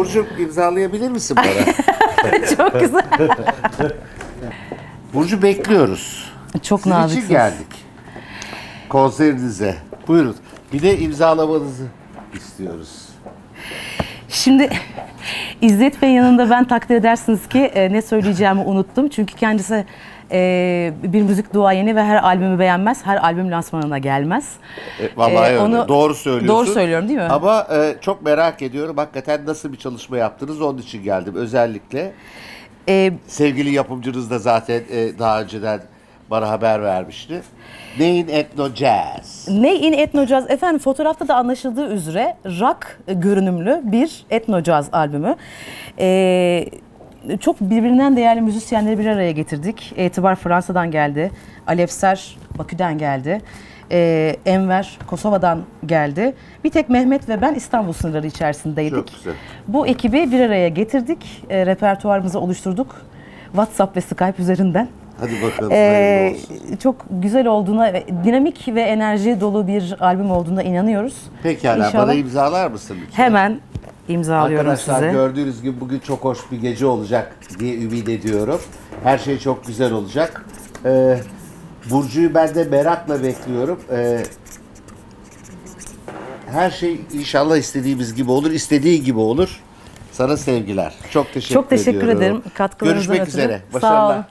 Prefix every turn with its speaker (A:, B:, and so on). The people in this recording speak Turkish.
A: Burcu imzalayabilir misin bana?
B: Çok güzel.
A: Burcu bekliyoruz.
B: Çok
A: Sizin için
B: naziksiniz.
A: geldik. Konserinize. Buyurun. Bir de imzalamanızı istiyoruz.
B: Şimdi İzzet Bey yanında ben takdir edersiniz ki e, ne söyleyeceğimi unuttum. Çünkü kendisi e, bir müzik duayeni ve her albümü beğenmez. Her albüm lansmanına gelmez.
A: E, vallahi öyle.
B: onu-
A: Doğru söylüyorsun.
B: Doğru söylüyorum değil mi?
A: Ama e, çok merak ediyorum. Hakikaten nasıl bir çalışma yaptınız onun için geldim. Özellikle
B: E,
A: sevgili yapımcınız da zaten e, daha önceden bana haber vermişti. Neyin Etno Jazz.
B: Ne in etno efendim fotoğrafta da anlaşıldığı üzere rock görünümlü bir etno albümü. Ee, çok birbirinden değerli müzisyenleri bir araya getirdik. Etibar Fransa'dan geldi. Alevser Bakü'den geldi. Ee, Enver Kosova'dan geldi. Bir tek Mehmet ve ben İstanbul sınırları içerisindeydik.
A: Çok güzel.
B: Bu ekibi bir araya getirdik. E, repertuarımızı oluşturduk. WhatsApp ve Skype üzerinden.
A: Hadi bakalım.
B: Ee, çok güzel olduğuna, dinamik ve enerji dolu bir albüm olduğuna inanıyoruz.
A: Pekala
B: İnşallah.
A: bana imzalar mısın lütfen?
B: Hemen imzalıyorum
A: Arkadaşlar
B: size.
A: gördüğünüz gibi bugün çok hoş bir gece olacak diye ümit ediyorum. Her şey çok güzel olacak. Ee, Burcu'yu ben de merakla bekliyorum. Ee, her şey inşallah istediğimiz gibi olur, istediği gibi olur. Sana sevgiler. Çok teşekkür
B: Çok teşekkür
A: ediyorum.
B: ederim katkılarınızdan
A: Görüşmek
B: ötürü.
A: üzere.
B: Sağ
A: Başarılar.
B: olun.